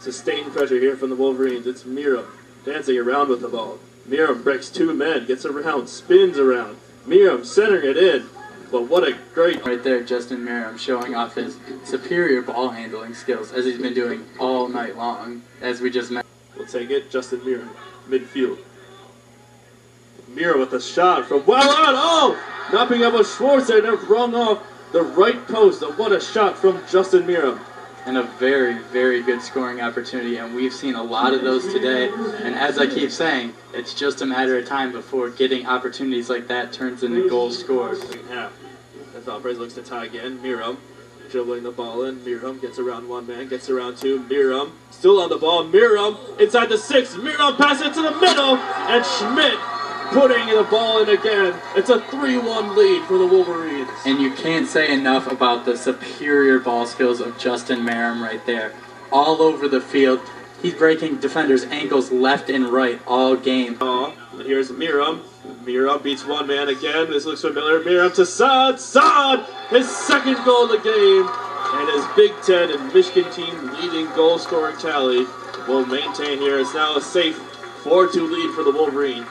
Sustained pressure here from the Wolverines. It's Mira dancing around with the ball. Meram breaks two men, gets around, spins around. Meram centering it in. But what a great Right there, Justin Meram showing off his superior ball handling skills as he's been doing all night long, as we just met. We'll take it. Justin Mira, midfield. Mira with a shot from well on. Oh! Knocking up a Schwartz and it rung off the right post. And what a shot from Justin Mira. And a very, very good scoring opportunity, and we've seen a lot of those today. And as I keep saying, it's just a matter of time before getting opportunities like that turns into goals scored. Second half. As Alvarez looks to tie again. Meram dribbling the ball in. Meram gets around one man, gets around two. Meram still on the ball. Meram inside the six. Meram passes it to the middle, and Schmidt putting the ball in again. It's a 3-1 lead for the Wolverines. And you can't say enough about the superior ball skills of Justin Meram right there. All over the field. He's breaking defenders' ankles left and right all game. Oh, and here's Meram. Meram beats one man again. This looks familiar. Meram to Saad. Saad, his second goal of the game. And his Big Ten and Michigan team leading goal scoring tally will maintain here. It's now a safe 4 2 lead for the Wolverines.